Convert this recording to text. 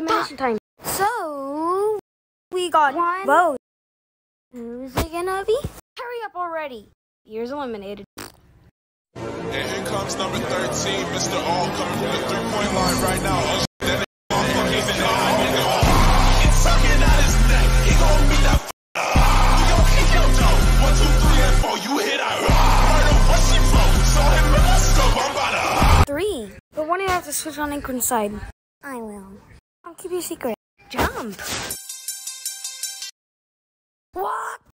elimination time. So, we got One. vote. Who's it gonna be? Hurry up already. Year's eliminated. And here comes number 13, Mr. All coming from the three-point line right now. Oh, shit, that nigga motherfucking even know. It's sucking out his neck. He gon' beat that f- We gon' kick your toe. One, two, three, and four. You hit her. Murder, what she broke. Saw him in the scope. I'm about to. Three. But one of you have to switch on Inquin's side. I will. Keep your secret. Jump. What?